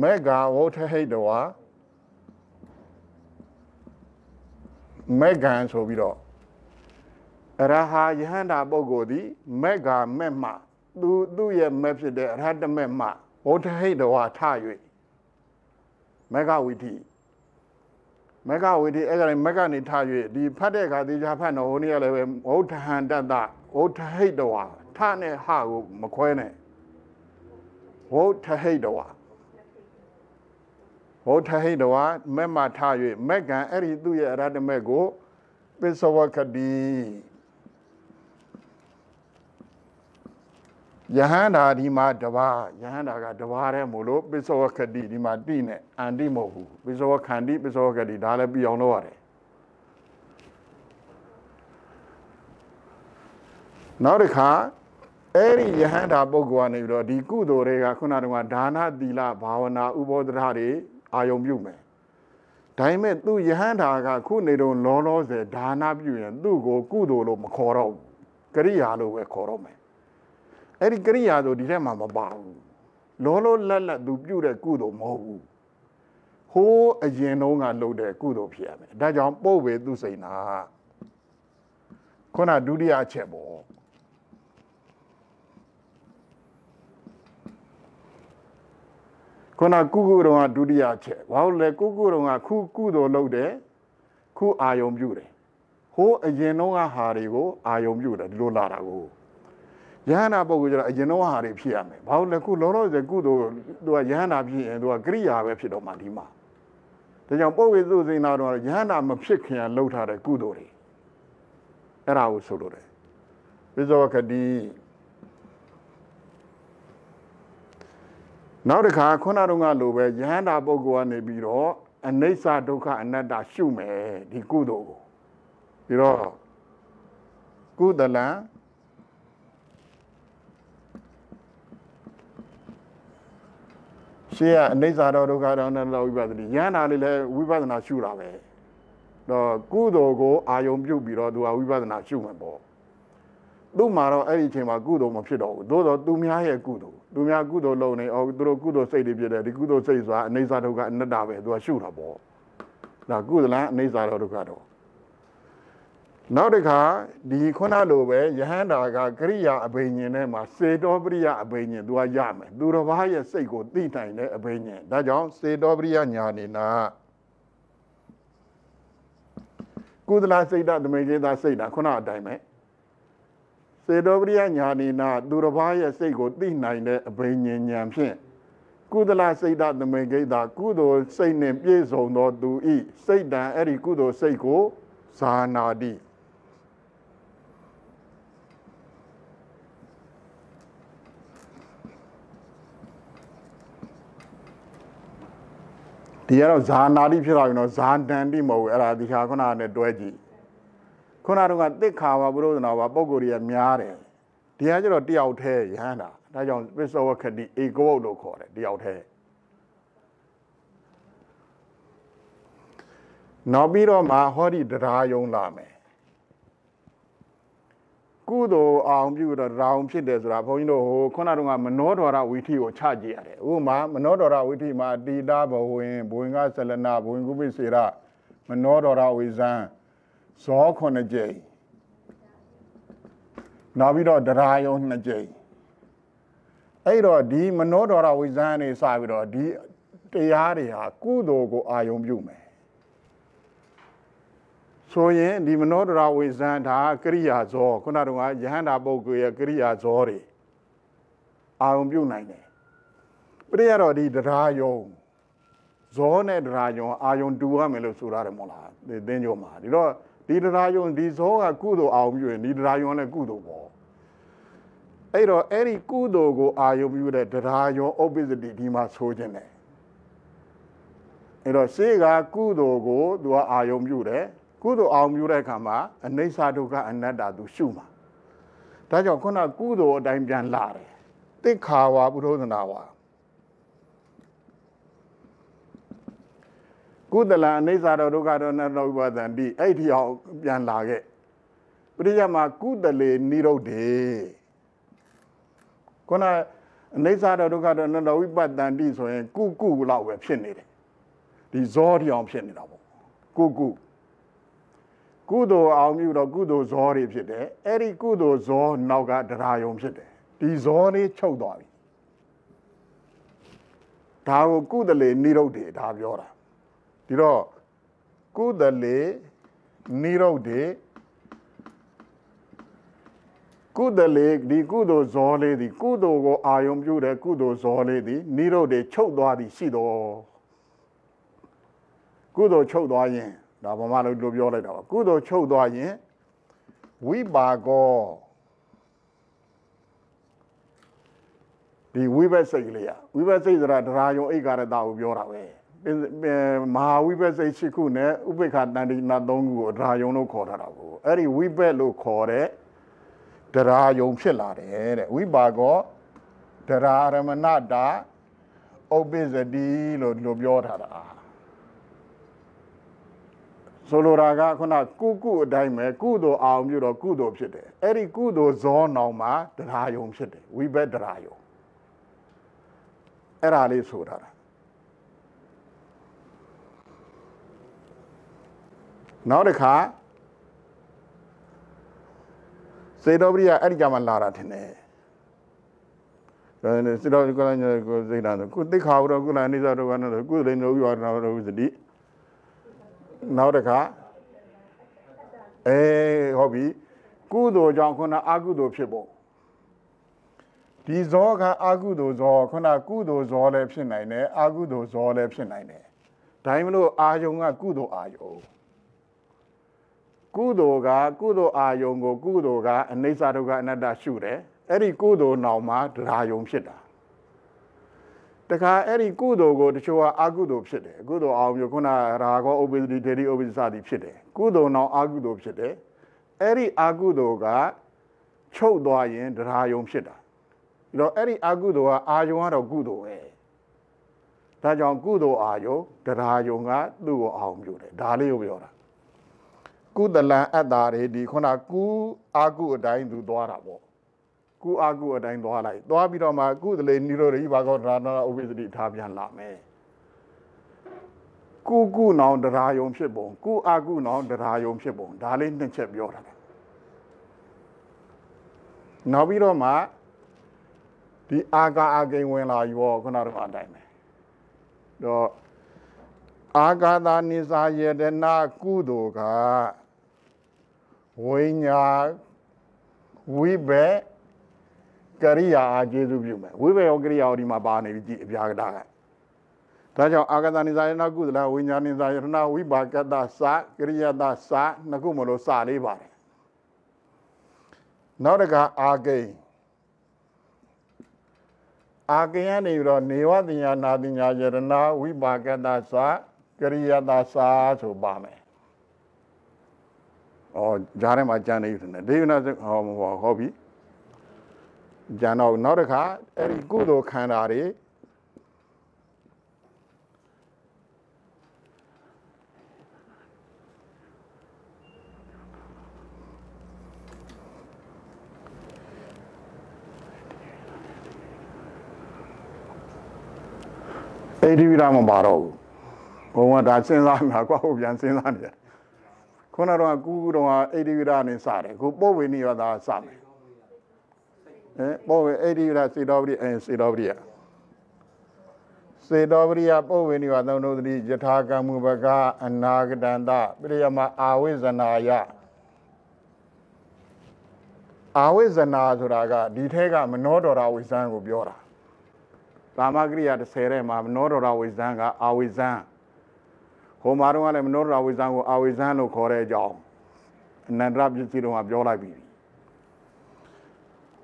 မေဂါဝဋ္ဌဟိတဝါမေဂန်ဆိုပြီးတော့အရဟာယဟန္တာပုဂ္ဂိုလ်သည်မေဂါမက်မှ သူသူ့ရဲ့မက်ဖြစ်တဲ့အရဟတမက်မှဝဋ္ဌဟိတဝါထ၍မေဂဝိတိမကဝိတိအဲ့ဒါလည်းမကနေထား၍ဒီဖတ်တဲ့အခါဒီကြဖတ်တော့ဟိုနေ့ကလည်းပဲဝဋ္ဌဟန္တတဝဋ္ဌဟိတဝါထနဲ့ဟကိုမခွဲနဲ့ဝဋ္ဌဟိတဝါဝဋ္ဌဟိတဝါမက်မှထား၍မက်ကံအဲ့ဒီသူ့ရဲ့အရဟတမက်ကိုပစ္စဝကတိ ယဟန္တာဒီမှာတပါယဟန္တာကတပါတဲ့မို့လို့ပစ္စဝခတိဒီမှာတိနဲ့အန္တိမဟုတ်ဘူးပစ္စဝခန္တိပစ္စဝခတိဒါလည်းပြအောင်လုပ်ရတယ်နောက်တစ်ခါအဲ့ဒီယဟန္တာပုဂ္ဂိုလ်ကနေပြီးတော့ဒီကုသိုလ်တွေကခုနကဒါနသီလဘာဝနာဥပောဒရတွေအာယုံပြုမယ်ဒါပေမဲ့သူယဟန္တာကခုနေတော့လောလောဆယ်ဒါနပြုရင်သူ့ကိုကုသိုလ်လို့မခေါ်တော့ဘူးကရိယာလို့ပဲခေါ်တော့မယ် အဲ့ဒီကရိယာဆိုဒီထဲမှာမပါဘူးလောလောလတ်လတ်သူပြုတဲ့ကုသိုလ်မဟုတ်ဘူးဟိုးအရင်တုန်းကလုပ်တဲ့ကုသိုလ်ဖြစ်ရမယ်ဒါကြောင့်ပုတ်ဝေသူစိန်နာခုနဒုတိယအချက်ပေါ့ခုနကုကုတုံကဒုတိယချက်ဘာလို့လဲကုကုတုံကခုကုသိုလ်လုပ်တယ်ခုအာယုံပြုတယ်ဟိုးအရင်တုန်းကဟာတွေကိုအာယုံပြုတယ်ဒီလိုလာတာကို ယဟန္တာပုဂ္ဂိုလ်ကျတော့အရင်တော့ဟာတွေဖြစ်ရမယ်ဘာလို့လဲခုလောလောဆယ်ကုသိုလ်သူကယဟန္တာဖြစ်ရင်သူကကရိယာပဲဖြစ်တော့မှဒီမှာဒါကြောင့်ပုဂ္ဂိုလ်သုစိန်နာတော့ယဟန္တာမဖြစ်ခင်လှုပ်ထားတဲ့ကုသိုလ်တွေအဲ့ဒါကိုဆိုလိုတယ်ပိဇောကတိနောက်တစ်ခါခုနတော့ကလိုပဲယဟန္တာပုဂ္ဂိုလ်ကနေပြီးတော့အနိစ္စဒုက္ခအနတ္တရှုမယ်ဒီကုသိုလ်ကိုပြီးတော့ကုသလံ ရှေ့ကအနိစ္စတော့ဒုက္ခတော့နဲ့လောက်ဝိပဿနာရဟန္တာလေးလည်းဝိပဿနာရှုတာပဲတော့ကုသိုလ်ကိုအာယုံပြုတ်ပြီးတော့သူကဝိပဿနာရှုမှာပေါ့သူ့မှာတော့အဲ့ဒီအချိန်မှာကုသိုလ်မဖြစ်တော့ဘူးသို့တော့သူများရဲ့ကုသိုလ်သူများကုသိုလ်လုပ်နေအော်သူတို့ကုသိုလ်စိတ်တွေဖြစ်တယ်ဒီကုသိုလ်စိတ်ဆိုတာအနိစ္စဒုက္ခအနတ္တပဲသူကရှုတာပေါ့ဒါကုသလံအနိစ္စတော့ဒုက္ခတော့ နောက်တစ်ခါဒီခုနလိုပဲယဟန္တာကကရိယာအဘိညာဉ်ထဲမှာစေတောပရိယအဘိညာဉ်သူကရမယ်သူတစ်ပါးရဲ့စိတ်ကိုသိနိုင်တဲ့အဘိညာဉ်ဒါကြောင့်စေတောပရိယညာနေနာကုသလစိတ်တသမိကေတာစိတ်တာခုနအတိုင်းပဲစေတောပရိယညာနေနာသူတစ်ပါးရဲ့စိတ်ကိုသိနိုင်တဲ့အဘိညာဉ်ဉာဏ်ဖြင့်ကုသလစိတ်တသမိကေတာကုသိုလ်စိတ်နှင့်ပြည့်စုံသောသူဤစိတ်တံအဲ့ဒီကုသိုလ်စိတ်ကိုဇာနာတိ ဒီကတော့ဇာနာတိဖြစ်သွားပြီနော်ဇာတန်တိမဟုတ်ဘူးအဲ့ဒါဒီခါခုနကနဲ့တွဲကြည့်ခုနကတော့တိခါဝဘုရောဇနာဝပုံကိုယ်ကြီးများတယ်ဒီကကျတော့တယောက်တည်းရဟန္တာဒါကြောင့်ပစ္စောဝခတိဧကဝုတ်လို့ခေါ်တယ်တယောက်တည်းနောက်ပြီးတော့မှဟောဒီတရားယုံလာမယ် ကုသိုလ်အောင်ပြုတော့ရောင်ဖြစ်တယ်ဆိုတာဘုန်းကြီးတို့ဟိုခုနတုန်းကမနောဒရဝိထီကိုချကြည့်ရတယ်ဥပမာမနောဒရဝိထီမှာတိတာဘဝင်ဘဝင်ကဆလနာဘဝင်ကုပိစေရမနောဒရဝိဇံဇောခုနှစ်ကြိမ်နောက်ပြီးတော့တရားယုံနှစ်ကြိမ်အဲ့တော့ဒီမနောဒရဝိဇံနေစပြီးတော့ဒီတရားတွေဟာကုသိုလ်ကိုအာယုံပြုမယ် ဆိုရင်ဒီမနောဒရဝိဇံဒါကရိယာဇောခုနတုန်းကယဟန္တာပုဂ္ဂိုလ်ရဲ့ကရိယာဇောတွေအာရုံပြုနိုင်တယ်ပြည့်ရတော့ဒီတရားယုံဇောနဲ့တရားယုံအာယုံတူရမယ်လို့ဆိုရတယ်မို့လားဒီသင်္ကြန်မှာဒီတော့ဒီတရားယုံဒီဇောကကုသိုလ်အာရုံပြုရင်ဒီတရားယုံလည်းကုသိုလ်ပေါ့အဲ့တော့အဲ့ဒီကုသိုလ်ကိုအာယုံပြုတဲ့တရားယုံ opposite ဒီမှာဆိုခြင်းတယ်အဲ့တော့ရှေ့ကကုသိုလ်ကိုသူကအာယုံပြုတယ် ကုသိုလ်အောင်ပြုတဲ့အခါမှာအနိစ္စဒုက္ခအနတ္တသူရှုမှာဒါကြောင့်ခုနကုသိုလ်အတိုင်းပြန်လာတယ်တိခါဝါပုရောဇနာဝါကုသလအနိစ္စဒုက္ခတော့နတ္တဝိပဒံတိအဲ့ဒီအောင်ပြန်လာခဲ့ပရိယမှာကုသလေနိရုဒ္ဓေခုနအိဋ္ဌဒဒုက္ခဒနတဝိပတ္တန်တိဆိုရင်ကုကုလောက်ပဲဖြစ်နေတယ်ဒီဇောတိအောင်ဖြစ်နေတာပေါ့ကုကု ကုသိုလ်အောင်မြူတော့ကုသိုလ်ဇောတွေဖြစ်တယ်အဲ့ဒီကုသိုလ်ဇောနောက်ကတရားယုံဖြစ်တယ်ဒီဇောလေးချုပ်သွားပြီဒါကိုကုသလေနိရုဒ္ဓေဒါပြောတာဒီတော့ကုသလေနိရုဒ္ဓေကုသလေဒီကုသိုလ်ဇောလေးဒီကုသိုလ်ကိုအာယုံပြုတဲ့ကုသိုလ်ဇောလေးဒီနိရုဒ္ဓေချုပ်သွားသည်ရှိတော်ကုသိုလ်ချုပ်သွားရင် ဒါဗမာလိုလိုပြောလိုက်တာပါကုသိုလ်ချုပ်သွားရင်ဝိပါကောဒီဝိဘက်စိတ်ကလေးอ่ะဝိဘက်စိတ်ဆိုတာတရားယုံအိတ်ကာရတာကိုပြောတာပဲမဟာဝိဘက်စိတ်ရှိခုနဲ့ဥပိ္ပခတန်တိနာ၃ခုကိုတရားယုံလို့ခေါ်ထားတာကိုအဲ့ဒီဝိဘက်လို့ခေါ်တဲ့တရားယုံဖြစ်လာတယ်တဲ့ဝိပါကောတရားရမဏတာဥပ္ပဇတိလို့ဒီလိုပြောထားတာ ဆိုလိုတာကခုနကုကုအတိုင်းပဲကုသိုလ်အောင်ပြုတော့ကုသိုလ်ဖြစ်တယ်အဲ့ဒီကုသိုလ်ဇောနောင်မှာတရားယုံဖြစ်တယ်ဝိဘက်တရားယုံအဲ့ဒါလေးဆိုတာနောက်တစ်ခါစေတောပရိယအဲ့ဒီကြမှာလာတာထင်တယ်ဒါနဲ့စေတောကလည်းကိုစိတ်နာကုသိခါဘရောကုလအနိစ္စတော့ကတော့ကုသိမျိုးရောတော့စတိ နောက်တစ်ခါအေးဟုတ်ပြီကုသိုလ်ကြောင့်ခုနအကုသိုလ်ဖြစ်ဖို့ဒီဇောကအကုသိုလ်ဇောခုနကုသိုလ်ဇောလည်းဖြစ်နိုင်တယ်အကုသိုလ်ဇောလည်းဖြစ်နိုင်တယ်ဒါမှမလို့အာယုံကကုသိုလ်အာယုံကုသိုလ်ကကုသိုလ်အာယုံကို ကုသိုလ်ကအနိစ္စဒုက္ခအနတ္တရှုတယ်အဲ့ဒီကုသိုလ်နောင်မှာဒရာယုံဖြစ်တာ တခါအဲ့ဒီကုသိုလ်ကိုတချို့ကအကုသိုလ်ဖြစ်တယ်ကုသိုလ်အောင်မျိုးခုနရာဂောဥပ္ပဒိဒေတိဥပ္ပဒိစသည်ဖြစ်တယ်ကုသိုလ်နောင်အကုသိုလ်ဖြစ်တယ်အဲ့ဒီအကုသိုလ်ကချုပ်သွားရင်ဒရာယုံဖြစ်တာတော့အဲ့ဒီအကုသိုလ်ကအာယုံကတော့ကုသိုလ်ပဲဒါကြောင့်ကုသိုလ်အာယုံတရားယုံကသူ့ကိုအောင်ပြုတယ်ဒါလေးကိုပြောတာကုသလံအတ္တာတွေဒီခုနကုအာကုအတိုင်းသူသွားတာပေါ့ ကုအာကုအတိုင်းသွားလိုက်သွားပြီးတော့မှကုသလေနိရောဓိဘာဂောဒါနဥပ္ပစ္စတိထားပြန်လာမယ်ကုကုနောင်တရားယုံဖြစ်ပုံကုအာကုနောင်တရားယုံဖြစ်ပုံဒါလေးနှစ်ချက်ပြောတာနောက်ပြီးတော့မှဒီအာကာအကိန်ဝင်လာရောခုနကအတိုင်းပဲတော့အာဂါသာနိစာယတနာကုသိုလ်ကဝိညာဝိဘေက ရိယာအကျေစုပြုမယ်ဝိဘေရောကရိယာဒီမှာပါနေပြီကြည့်အပြာကတာကဒါကြောင့်အာဂါသာနိစာယတနာကုသလဝိညာနိစာယတနာဝိပါကတသကရိယတသနှစ်ခုမလို့စလေးပါတယ်နောက်တကအာဂိန်အာကယနေပြီးတော့နေဝတိညာနာတိညာယရဏဝိပါကတသကရိယတသာဆိုပါမယ်။အော်ဂျားထဲမှာကြံနေတယ်ဒေဝနာဟောဟောဟုတ်ပြီ။ ကြံတော့နောက်တစ်ခါအဲ့ဒီကုသိုလ်ခန္ဓာတွေအေဒီဝိရမပါတော့ဘူးဘုံကဒါစဉ်းစားမှာကွာဟုတ်ပြန်စဉ်းစားနေတယ်ခုနတော့ကူကူတော့အေဒီဝိရနဲ့စတယ်ခုပို့ဝေနိရောသာစမယ်အဲ ပို့ဝေအေဒီဝိရစေတော်ပရိအဲစေတော်ပရိယစေတော်ပရိယပို့ဝေနိရောသုံးတို့တိယထာကမှုပကအနာဂတန္တပရိယမအာဝိဇနာယအာဝိဇနာဆိုတာကဒီထဲကမနောတော်ရာဝိဇံကိုပြောတာကာမဂရိယာ30ထဲမှာမနောဒရဝိဇံကအာဝိဇံဟိုမှာတော့လည်းမနောဒရဝိဇံကိုအာဝိဇံလို့ခေါ်တဲ့အကြောင်းအနန္တရပစ္စည်းတော်ကပြောလိုက်ပြီ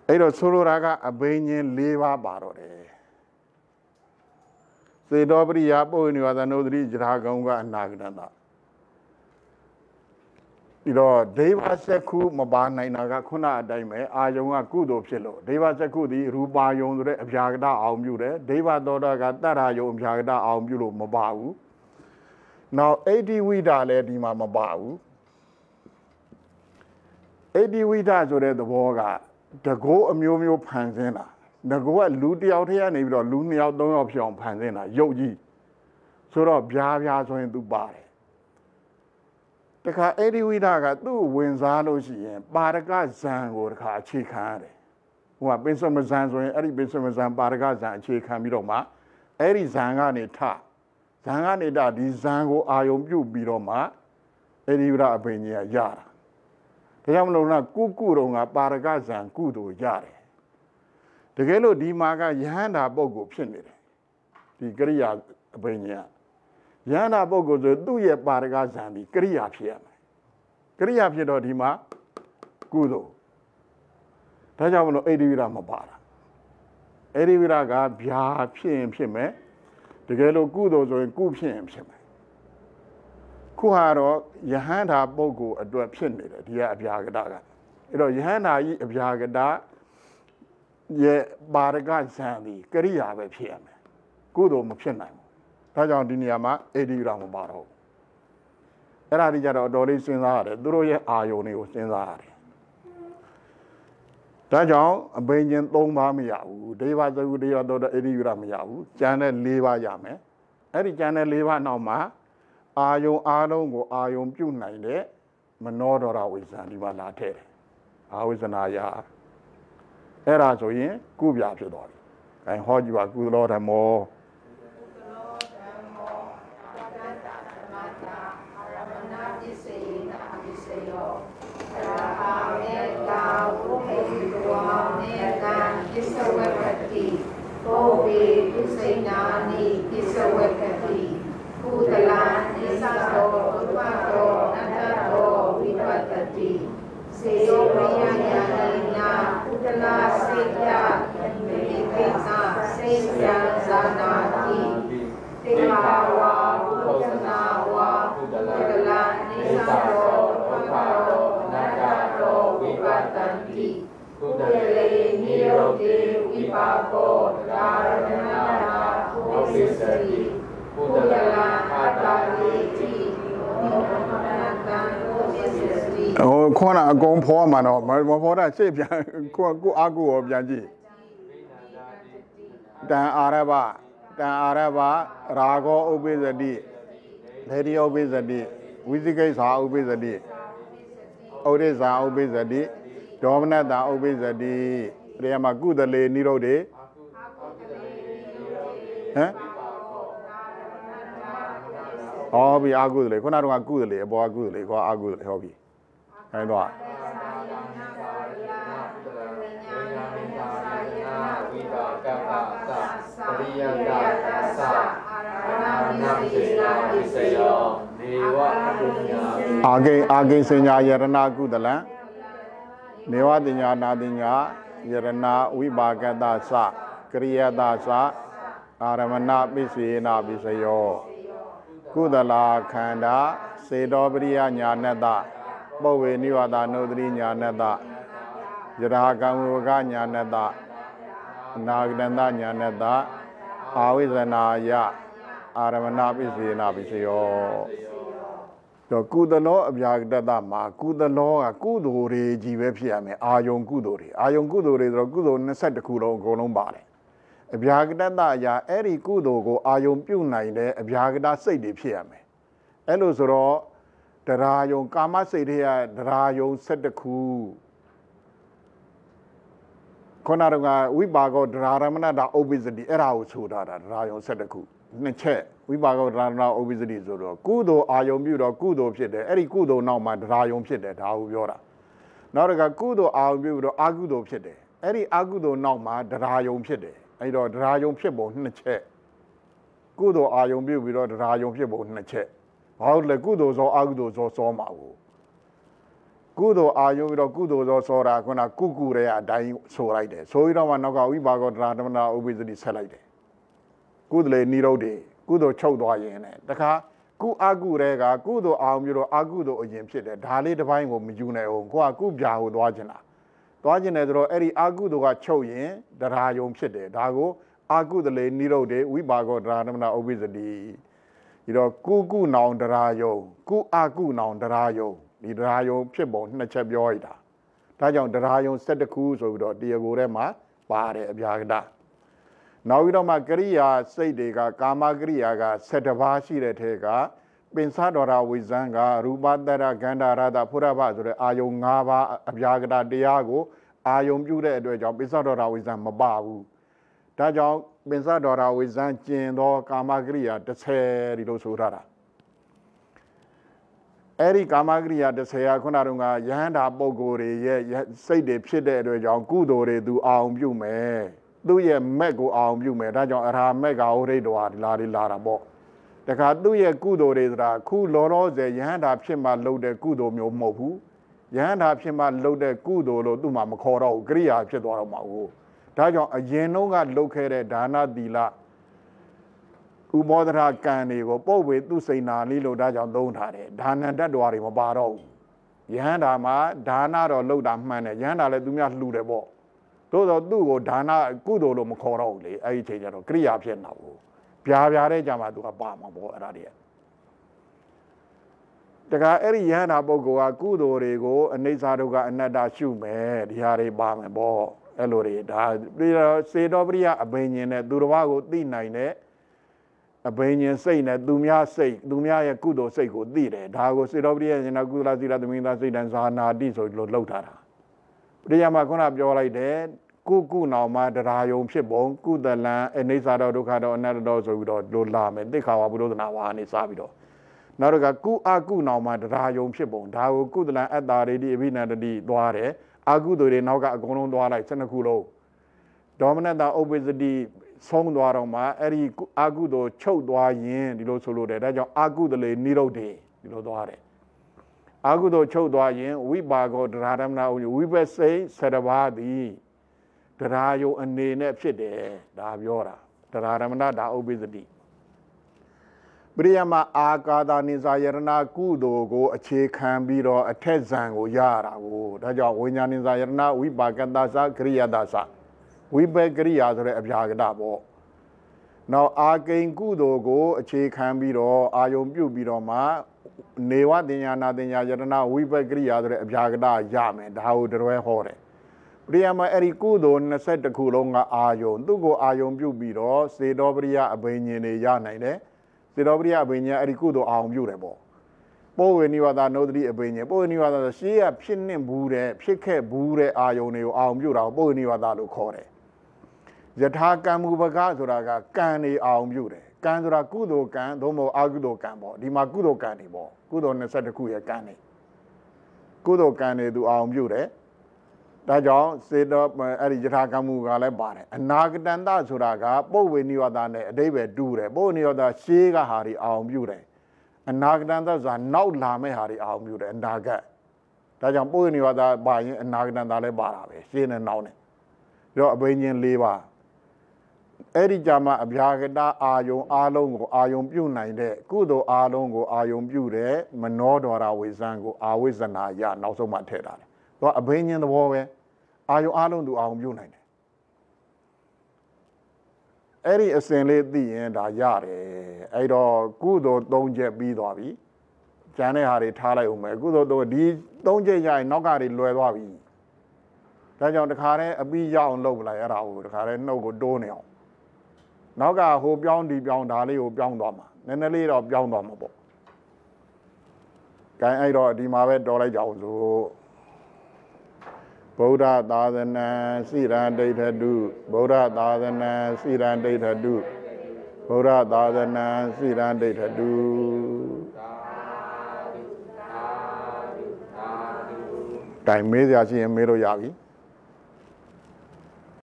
အဲ့တော့ဆိုလိုတာကအဘိညာဉ်၄ပါးပါတော့တယ်စေတောပရိယာပုဝိနိဝါဒနုဒတိဇရာကုံကအနာဂတတပြီးတော့ဒေဝစက္ခုမပါနိုင်တာကခုနအတိုင်းပဲအာယုံကကုသိုလ်ဖြစ်လို့ဒေဝစက္ခုဒီရူပါယုံဆိုတဲ့အဗျာကတအောင်ပြုတယ်ဒေဝသောတာကတတ္ထာယုံအဗျာကတအောင်ပြုလို့မပါဘူးနောက်အိဋ္ဌိဝိဒါလည်းဒီမှာမပါဘူးအေဒီဝိဒဆိုတဲ့သဘောက တကောအမျိုးမျိုးဖန်ဆင်းတာငကောကလူတစ်ယောက်တည်းကနေပြီးတော့လူနှစ်ယောက်သုံးယောက်ဖြစ်အောင်ဖန်ဆင်းတာရုပ်ကြီးဆိုတော့ဗျားဗျားဆိုရင်သူပါတယ်တခါအေဒီဝိဒကသူ့ဝင်စားလို့ရှိရင် ပါရကဇံကိုတခါအခြေခံရတယ်ဟိုကပင်စမဇံဆိုရင်အဲ့ဒီပင်စမဇံပါရကဇံအခြေခံပြီးတော့မှအဲ့ဒီဇံကနေထဇံကနေတဒီဇံကိုအာယုံပြုတ်ပြီးတော့မှအေဒီဝိဒအပင်ကြီးကရတာ ဒါကြောင့်မလို့ကကုကုတုံကပါရကဇံကုသိုလ်ရတယ်တကယ်လို့ဒီမှာကယဟန္တာပုဂ္ဂိုလ်ဖြစ်နေတယ်ဒီကရိယာအပင်ကြီးကယဟန္တာပုဂ္ဂိုလ်ဆိုသူ့ရဲ့ပါရကဇံဒီကရိယာဖြစ်ရမယ်ကရိယာဖြစ်တော့ဒီမှာကုသိုလ်ဒါကြောင့်မလို့အေဒီဝိရမပါတာအေဒီဝိရကဗျာဖြစ်ရင်ဖြစ်မယ်တကယ်လို့ကုသိုလ်ဆိုရင်ကုဖြစ်ရင်ဖြစ်မယ် ခုဟာတော့ယဟန္တာပုဂ္ဂိုလ်အတွက်ဖြစ်နေတယ်ဒီကအဗျာကတကအဲ့တော့ယဟန္တာကြီးအဗျာကတရဲ့ပါရကဇံဒီကရိယာပဲဖြစ်ရမယ်ကုသိုလ်မဖြစ်နိုင်ဘူးဒါကြောင့်ဒီနေရာမှာအေဒီဝိရမပါတော့ဘူးအဲ့ဒါဒီကြတော့အတော်လေးစဉ်းစားရတယ်သူတို့ရဲ့အာယုန်တွေကိုစဉ်းစားရတယ်ဒါကြောင့်အဘိညာဉ်၃ပါးမရဘူးဒေဝသကုဒေဝသောတအေဒီဝိရမရဘူးကျန်တဲ့၄ပါးရမယ်အဲ့ဒီကျန်တဲ့၄ပါးနောက်မှာ အာယုံအားလုံးကိုအာယုံပြုတ်နိုင်တဲ့မနောဒရဝိဇ္ဇာဒီမှာလာထည့်တယ်အာဝိဇ္ဇနာယအဲ့ဒါဆိုရင်ကုပြဖြစ်သွားပြီ။အဲဟောကြည့်ပါကုသလောဓမ္မော
ဘောဝေပုစိနာနိပိစဝကတိကုသလံနိသသောဥပတောနတ္တောဝိပတတိစေယောဝိယညာနိနာကုသလစေယမေကိသာစေယံဇာနာတိတေဘာဝါဘုဒ္ဓနာဝါကုသလံနိသသောဥပတောနတ္တောဝိပတတိကုသလေနိရောဓေဝိပါကောဒါရဏနာဘုဝိစတိကုသလအာတာတိတိမောဟနတံဘုဝိစတိ
ဟိုခေါနာ အကုန်ဖောမှာတော့မမဖောတာရှေ့ပြန်ကိုကိုအာကုရောပြန်ကြည့်တန်အာရဘတန်အာရဘရာဂောဥပိသတိဒေဒီဥပိသတိဝိသိကိစ္ဆာဥပိသတိဩရိဇာဥပိသတိဒေါမနတာဥပိသတိတရားမှာကုသလေနိရောဓေဟမ်ဟောပြီအာကုသလေခုနကတော့ကုသလေအပေါ်ကကုသလေခေါ်အာကုသလေဟောပြီ အဲတော့
ဝိပါကပ္ပသပရိယတသသအာနာပိနာပိစယောဒေဝပုညာ
အာဂိအာဂိစညာယရဏကုသလံနေဝတိညာနာတိညာယရဏဝိပါကတသကရိယတသအာရမဏပိစေနာပိစယောကုသလာခန္ဓာစေတောပရိယညာနတ ပုဗ္ဗေနိဝါဒနုဒတိညာနတယရာကံဝကညာနတအနာဂတန္တညာနတအာဝိဇနာယအာရမဏပိစေနာပိစယောတော့ကုသလောအပြာတတမှာကုသလောကကုသိုလ်တွေကြီးပဲဖြစ်ရမယ်အာယုံကုသိုလ်တွေအာယုံကုသိုလ်တွေဆိုတော့ကုသိုလ်22ခုလုံးအကုန်လုံးပါတယ်အပြာကတတအရာအဲ့ဒီကုသိုလ်ကိုအာယုံပြုတ်နိုင်တဲ့အပြာကတစိတ်တွေဖြစ်ရမယ်အဲ့လိုဆိုတော့ တရားယုံကာမစိတ်တွေကတရားယုံ22ခုခုနကဝိပါကောဒရာရမဏတာဥပ္ပစ္စတိအဲ့ဒါကိုဆိုထားတာတရားယုံ22ခုနှစ်ချက်ဝိပါကောဒရာရမဏဥပ္ပစ္စတိဆိုတော့ကုသိုလ်အာယုံပြုတော့ကုသိုလ်ဖြစ်တယ်အဲ့ဒီကုသိုလ်နောက်မှာတရားယုံဖြစ်တယ်ဒါကိုပြောတာနောက်တစ်ခါကုသိုလ်အာယုံပြုတော့အာကုသိုလ်ဖြစ်တယ်အဲ့ဒီအာကုသိုလ်နောက်မှာတရားယုံဖြစ်တယ်အဲ့တော့တရားယုံဖြစ်ပုံနှစ်ချက်ကုသိုလ်အာယုံပြုပြီးတော့တရားယုံဖြစ်ပုံနှစ်ချက် ဘာလို့လဲကုသိုလ်ဇောအာကုသိုလ်ဇောစောမှာကိုကုသိုလ်အာယုံပြီးတော့ကုသိုလ်ဇောစောတာခုနကုကုရဲအတိုင်းဆိုလိုက်တယ်ဆိုပြီးတော့မှနောက်ကဝိပါကောတရားဓမ္မနာဥပ္ပစ္စတိဆက်လိုက်တယ်ကုသလေနိရောဓေကုသိုလ်ချုပ်သွားရင်လည်းတခါကုအကုရဲကကုသိုလ်အောင်ပြီးတော့အကုသိုလ်အရင်ဖြစ်တယ်ဒါလေးတစ်ပိုင်းကိုမယူနိုင်အောင်ကိုကကုပြာကိုသွားကျင်တာသွားကျင်တယ်ဆိုတော့အဲ့ဒီအကုသိုလ်ကချုပ်ရင်တရားယုံဖြစ်တယ်ဒါကိုအကုသလေနိရောဓေဝိပါကောတရားဓမ္မနာဥပ္ပစ္စတိ ဒီတော့ကုကုနောင်တရားယုံကုအကုနောင်တရားယုံဒီတရားယုံဖြစ်ပုံနှစ်ချက်ပြောရတာဒါကြောင့်တရားယုံ7ခုဆိုပြီးတော့တရားကိုယ်ထဲမှာပါတယ်အပြာကတနောက်ပြီးတော့မှကရိယာစိတ်တွေကကာမကရိယာက7ပါးရှိတဲ့ထဲကပင်စတော်ရာဝိဇံကရူပတရဂန္ဓာရတဖုရဘဆိုတဲ့အာယုံ၅ပါးအပြာကတတရားကိုအာယုံပြုတဲ့အတွက်ကြောင့်ပင်စတော်ရာဝိဇံမပါဘူးဒါကြောင့် ပင်စတော်ရာဝိဇံကျင်သောကာမကရိယာ30ဒီလိုဆိုထားတာအဲ့ဒီကာမဂရိယာ30ရာခုနတုန်းကယဟန္တာပုဂ္ဂိုလ်တွေရဲ့စိတ်တွေဖြစ်တဲ့အတွက်ကြောင့်ကုသိုလ်တွေသူအောင်ပြုမယ်သူ့ရဲ့မက်ကိုအောင်ပြုမယ်ဒါကြောင့်အရာမက်ကဟိရိတ်တော်ဒီလာဒီလာတာပေါ့တခါသူ့ရဲ့ကုသိုလ်တွေဆိုတာခုလောလောဆယ်ယဟန္တာဖြစ်မှလုပ်တဲ့ကုသိုလ်မျိုးမဟုတ်ဘူးယဟန္တာဖြစ်မှလုပ်တဲ့ကုသိုလ်လို့သူ့မှာမခေါ်တော့ဘူးကရိယာဖြစ်သွားတော့မှာဟုတ် ဒါကြောင့်အရင်တုန်းကလုပ်ခဲ့တဲ့ဒါနသီလဥမောဒရာကံတွေကိုပုတ်ဝေသူစိန်နာလေးလို့ဒါကြောင့်သုံးထားတယ်ဒါနတတ္တဝါတွေမပါတော့ဘူးယဟန္တာမှာဒါနတော့လုပ်တာမှန်တယ်ယဟန္တာလည်းသူများလှူတယ်ပေါ့သို့တော့သူ့ကိုဒါနကုသိုလ်လို့မခေါ်တော့ဘူးလေအဲ့ဒီအချိန်ကျတော့ကရိယာဖြစ်နေတော့ဗျာဗျာတဲ့ကြမှာသူကပါမှာပေါ့အဲ့ဒါတွေတခါအဲ့ဒီယဟန္တာပုဂ္ဂိုလ်ကကုသိုလ်တွေကိုအနိစ္စဒုက္ခအနတ္တရှုမယ်ဒီဟာတွေပါမယ်ပေါ့ အဲ့လိုတွေဒါပြီးတော့စေတောပရိယအဘိညာဉ်နဲ့သူတစ်ပါးကိုသိနိုင်တဲ့အဘိညာဉ်စိတ်နဲ့သူများစိတ်သူများရဲ့ကုသိုလ်စိတ်ကိုသိတယ်ဒါကိုစေတောပရိယဉာဏကုသလသီလသမင်္သာစိတ်တန်ဇာနာတိဆိုလို့လှုပ်ထားတာပရိယမှာခုနပြောလိုက်တယ်ကုကုနောင်မှာတရားယုံဖြစ်ပုံကုသလံအနိစ္စတော်ဒုက္ခတော်အနတ္တတော်ဆိုပြီးတော့လိုလာမယ်သိခါဝဘုဒ္ဓနာဝါနေစပြီးတော့နောက်တော့ကကုအကုနောင်မှာတရားယုံဖြစ်ပုံဒါကိုကုသလံအတ္တာရိတိအဘိနန္တတိသွားတယ် အာကုသိုလ်တွေနောက်ကအကုန်လုံးသွားလိုက်12ခုလုံးဒေါမနတဥပ္ပစ္စတိဆုံးသွားတော့မှအဲ့ဒီအာကုသိုလ်ချုပ်သွားရင်ဒီလိုဆိုလို့တယ်ဒါကြောင့်အာကုသလေနိရုဒ္ဓေဒီလိုသွားတယ်အာကုသိုလ်ချုပ်သွားရင်ဝိပါကောဒရာရမဏဥဝိပစိတ်ဆရဘာတိဒရာယုံအနေနဲ့ဖြစ်တယ်ဒါပြောတာဒရာရမဏဒါဥပ္ပစ္စတိ ပရိယမအာကာသနိစာယရဏကုသိုလ်ကို အခြေခံပြီးတော့အထက်ဇံကိုရတာကိုဒါကြောင့်ဝိညာဉ်နိစာယရဏဝိပါကတ္တသကရိယတ္တသဝိပကရိယာဆိုတဲ့အပြာကတပေါ့နောက်အာကိန်ကုသိုလ်ကို အခြေခံပြီးတော့အာယုံပြုတ်ပြီးတော့မှနေဝတင်ညာနာတင်ညာယတနာဝိပကရိယာဆိုတဲ့အပြာကတရမယ်ဒါကိုတရွဲဟောတယ်ပရိယမအဲ့ဒီကုသိုလ်22ခုလုံးကအာယုံသူ့ကိုအာယုံပြုတ်ပြီးတော့စေတောပရိယအဘိညာဉ်တွေရနိုင်တယ် စေတောပရိယအဘိညာဉ်အဲ့ဒီကုသိုလ်အာယုံပြုတ်တယ်ပေါ့ပိုးဝေနိဝါဒနုဒတိအဘိညာဉ်ပိုးဝေနိဝါဒဆိုရှေးကဖြစ်နှင့်ဘူးတဲ့ဖြစ်ခဲ့ဘူးတဲ့အာယုံတွေကိုအာယုံပြုတ်တာကိုပိုးဝေနိဝါဒလို့ခေါ်တယ်ယထာကံမူပကဆိုတာကကံနေအောင်ပြုတယ်ကံဆိုတာကုသိုလ်ကံသို့မဟုတ်အကုသိုလ်ကံပေါ့ဒီမှာကုသိုလ်ကံနေပေါ့ကုသိုလ်22ခုရဲ့ကံနေကုသိုလ်ကံနေသူအောင်ပြုတယ် ဒါကြောင့်စေတော့အဲ့ဒီယထာကံမူကလည်းပါတယ်အနာဂတန်တဆိုတာကပုပ်ဝေနိဝါဒနဲ့အတိဘယ်တူတယ်ပုပ်ဝေနိဝါဒရှေးကဟာတွေအောင်ပြုတယ်အနာဂတန်တဆိုတာနောက်လာမဲ့ဟာတွေအောင်ပြုတယ်အနာဂတ်ဒါကြောင့်ပုပ်ဝေနိဝါဒပါရင်အနာဂတန်တလည်းပါတာပဲရှေးနဲ့နောက်နဲ့ပြီးတော့အဘိညာဉ်၄ပါးအဲ့ဒီကြမှာအဗျာကတအာယုံအာလုံးကိုအာယုံပြုတ်နိုင်တဲ့ကုသိုလ်အာလုံးကိုအာယုံပြုတ်တဲ့မနောဒရဝိဇံကိုအာဝိဇနာယနောက်ဆုံးမှထည့်ထားတယ်။ သူကအဘိညာဉ်သဘောပဲအာယုံအာလုံးသူအာယုံပြုတ်နိုင်တယ်။အဲ့ဒီအစဉ်လေးသိရင်ဒါရတယ်။အဲ့တော့ကုသိုလ်၃ချက်ပြီးသွားပြီ။ကျန်တဲ့ဟာတွေထားလိုက်အောင်မယ်။ကုသိုလ်တော့ဒီ၃ချက်ရရင်နောက်ကတွေလွယ်သွားပြီ။ဒါကြောင့်တခါတည်းအပြီးရအောင်လုပ်လိုက်အဲ့ဒါကိုတခါတည်းနှုတ်ကိုတိုးနေအောင်နောက်ကဟိုပြောင်းဒီပြောင်းဒါလေးကိုပြောင်းသွားမှာနည်းနည်းလေးတော့ပြောင်းသွားမှာပေါ့။ကိုင်းအဲ့တော့ဒီမှာပဲတော်လိုက်ကြအောင်ဆို ဗုဒ္ဓသာသနာစိရန်ဒိဋ္ဌတုဗုဒ္ဓသာသနာစိရန်ဒိဋ္ဌတုဗုဒ္ဓသာသနာစိရန်ဒိဋ္ဌတုတိုင်မေးစရာရှိရင်မေးလို့ရပြီ။